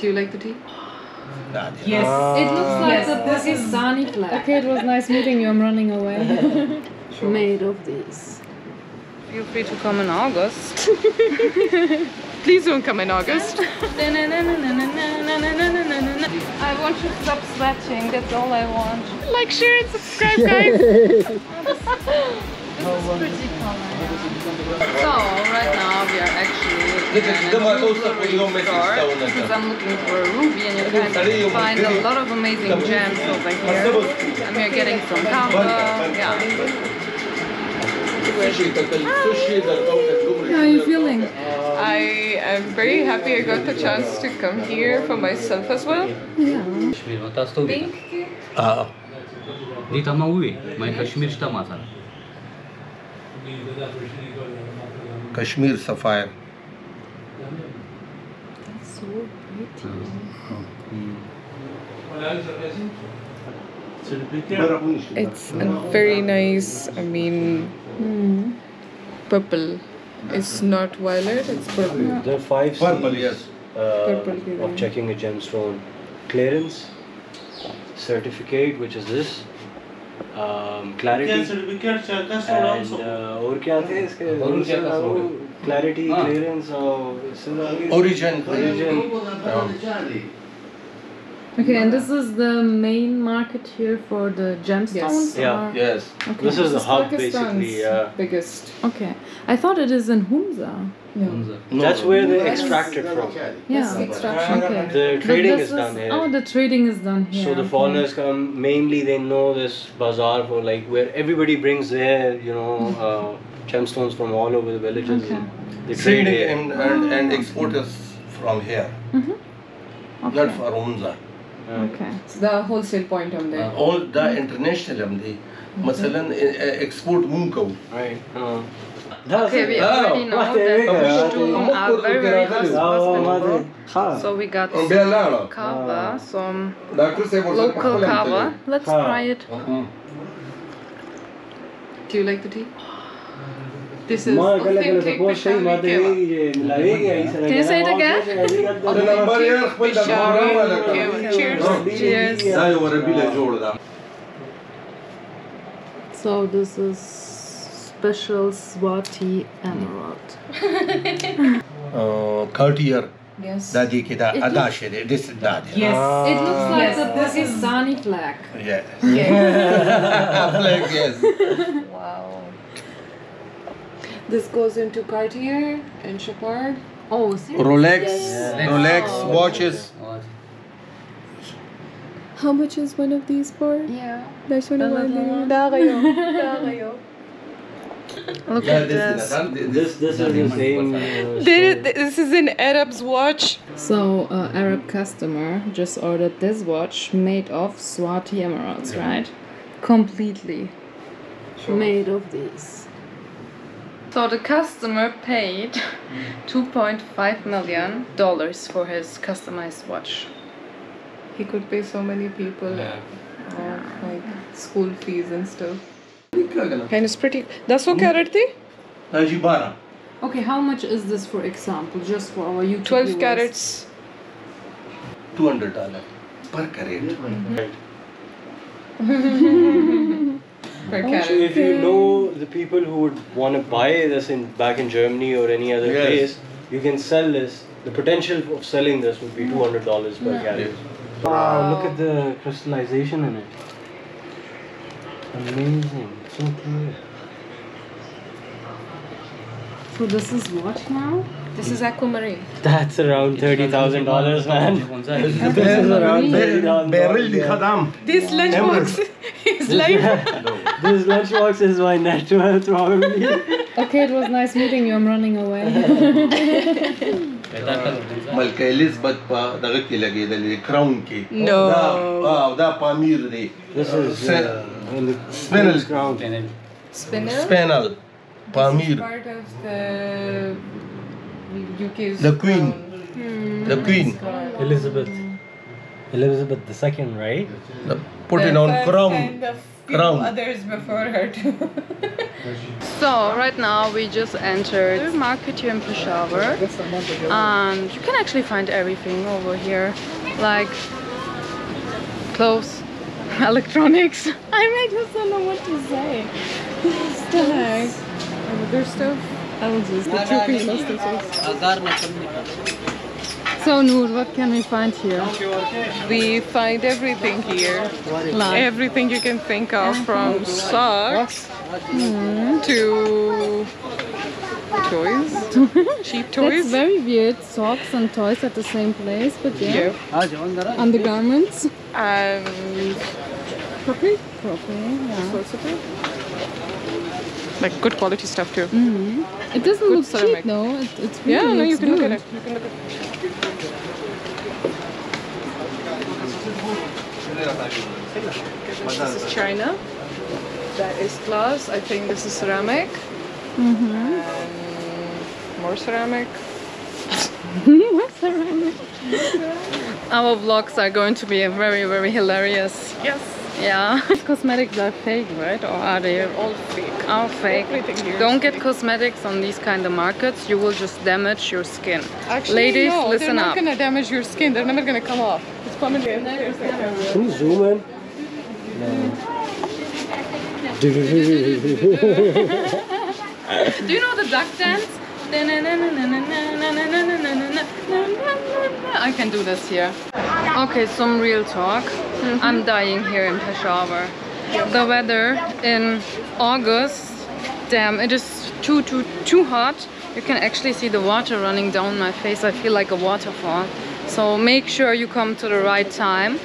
Do you like the tea? Nadia. Yes. it looks like yes, the this is- Pakistani flag. Okay, it was nice meeting you. I'm running away. Made of these. Feel free to come in August. Please don't come in August. I want you to stop sweating. That's all I want. Like, share, and subscribe, guys. So, right now we are actually in a jewelry store because I'm looking for a ruby and you can find a lot of amazing gems over here. And we are getting some kahwa, yeah. Hi. How are you feeling? I am very happy I got the chance to come here for myself as well. Yeah. Pink? Ah. Uh, Dita Maui, my Kashmir Stamata. Kashmir sapphire. That's so pretty. It's very nice, I mean, hmm. purple. It's not violet, it's purple. Yeah. There are five purple, yes. Uh, purple of checking a gemstone clearance, certificate, which is this, clarity और क्या थे? इसके clarity clearance origin origin Okay, and this is the main market here for the gemstones? Yes. Yeah, yes. Okay. This is the hub, basically. Yeah. biggest. Okay. I thought it is in Hunza. Yeah. No. That's where they extract it from. Yeah, extraction. Okay. The trading is, is, done here. Oh, the trading is done here. So the foreigners okay. come, mainly they know this bazaar for like where everybody brings their, you know, uh, gemstones from all over the villages. Okay. They trade and, and, and ah. exporters from here. Mm-hmm. Okay. Not for Hunza okay. The wholesale point on there all the international on the مثلا export moon cow right uh. okay, we already know that are very, very So we got some local kahwa. Let's try it. Do you like the tea? This is Ma, acá la que lo it again. Tei en la Vega y se la ¿Quieres salir de? Cheers. So this is special Swati emerald. uh, Cartier. Yes. Da di kita adashe de this da di. Yes. It looks like yes. the Pakistani flag. Yeah. Yes. flag yes. This goes into Cartier and Chopard. Oh, seriously? Rolex Rolex watches How much is one of these for? Yeah. That's one of Another one. Look Yeah, at this. This this is the same. Uh, This, is an Arab's watch. So, uh, Arab customer just ordered this watch made of Swati emeralds, right? Completely made of these. So the customer paid $2.5 million for his customized watch. He could pay so many people yeah. Off, like school fees and stuff. And it's pretty. That's what hmm? carat? That's bara. Okay, how much is this for example, just for our YouTube 12 viewers? carats. 200 dollar per carat. Mm -hmm. per if you know the people who would want to buy this in back in Germany or any other yes. place, you can sell this. The potential of selling this would be two hundred dollars per yeah. Wow. wow! Look at the crystallization in it. Amazing, so clear. So this is what now? This is aquamarine. That's around thirty thousand dollars, man. this is around thirty thousand. Barrel the. This lunchbox is like. this lunchbox is my natural probably. Okay, it was nice meeting you. I'm running away. ملکه الیزابت په دغه کې لګیدل کراون کې نو او دا پامیر دی سپینل سپینل Spinel. پامیر part of the UK's the queen. the queen. Hmm. Elizabeth. Elizabeth II, right? Put it on crown. Crown. others before her too. So right now we just entered the market here in Peshawar and you can actually find everything over here like clothes, electronics. I made just don't know what to say. What the heck? Other stuff. I'll just the trippy So Noor, what can we find here? we find everything here. Like Everything you can think of from socks hmm. to toys, cheap That's toys. very weird. Socks and toys at the same place, but yeah. Yeah. Undergarments. And crockery, Properly, yeah. Like good quality stuff too. Mm-hmm. It doesn't Good look ceramic. cheap though. It, it's really Yeah, no, you can look at it. You can look at This is China. That is glass. I think this is ceramic. Mm-hmm. And more ceramic. ceramic. Our vlogs are going to be very, very hilarious. Yes. Yeah. These cosmetics are fake, right? Or are they All fake. All fake? Everything here is Don't get fake. cosmetics on these kind of markets. You will just damage your skin. Actually, Ladies, no, listen they're not up. gonna damage your skin. They're never gonna come off. It's permanent. Can you zoom in? Do you know the duck dance? I can do this here. Okay, some real talk. I'm dying here in Peshawar. The weather in August, damn, it is too too too hot. You can actually see the water running down my face. I feel like a waterfall. So make sure you come to the right time.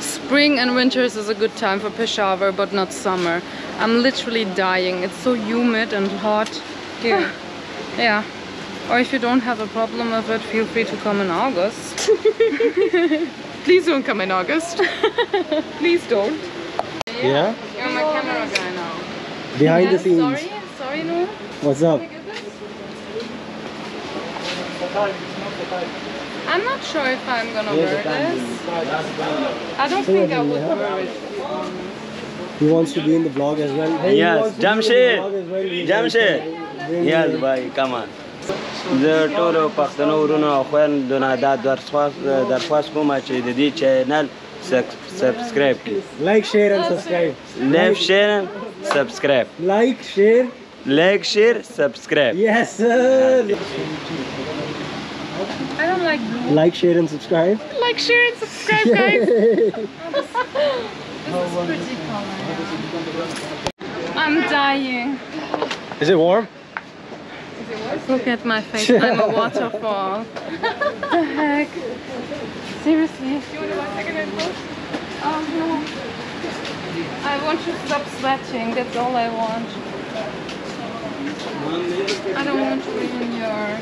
Spring and winters is a good time for Peshawar, but not summer. I'm literally dying. It's so humid and hot here. yeah. Or if you don't have a problem with it, feel free to come in August. Please don't come in August. Please don't. Yeah? You're my camera guy now. Behind Yeah, the scenes. Sorry, sorry, no. What's up? I'm not sure if I'm gonna wear this. I don't think I would wear it. He wants to be in the vlog as well. Hey, he Yes, wants to be in the Jamshid. vlog as well. He's Jamshid. very- Yes, bhai, come on. زه ټولو پښتنو ورونو او خویندو نه دا درخواست درخواست کوم چې د دې چینل subscribe. Like share and subscribe. Like share and subscribe. Like share. Like share subscribe. Yes like share and subscribe. Like share and subscribe guys. This is pretty color i'm dying. Is it warm? Look at my face, I'm a waterfall. the heck? Seriously? I want to stop sweating. That's all I want. I don't want to ruin your uh,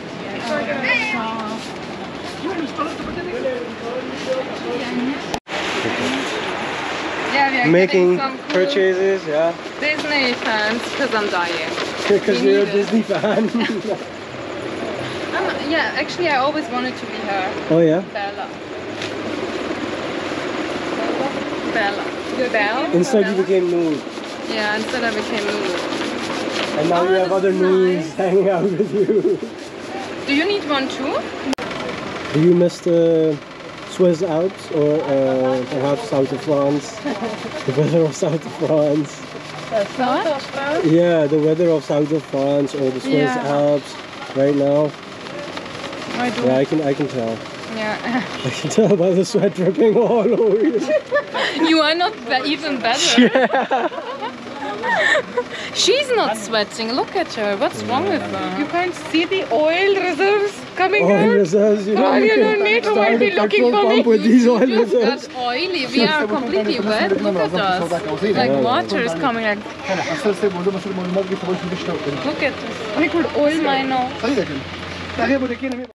Yeah, we are Making some cool purchases, yeah. Disney fans because I'm dying. Because you're a. Disney fan. I'm, yeah, actually, I always wanted to be her. oh, yeah? Bella. Bella. Belle? Instead, you became Noor. Yeah, instead I became Lulu. And now Oh, you have other nice. hanging out with you. Do you need one too? Do you miss the Swiss Alps or uh, perhaps south of France? the weather of south of France. What? Yeah, the weather of south of France or the Swiss Yeah. Alps right now. I do. Yeah, I can I can tell. Yeah. I can tell by the sweat dripping all over you. you are not be- even better. Yeah. She's not sweating. Look at her. What's wrong with her? You can't see the oil reserves coming Oil out. reserves, you know, Oh, you you don't need to start might be looking for pump me. with these oil just reserves. got oily. We are completely wet. Look at us. Like water is coming like. Look at this. Liquid oil, my nose.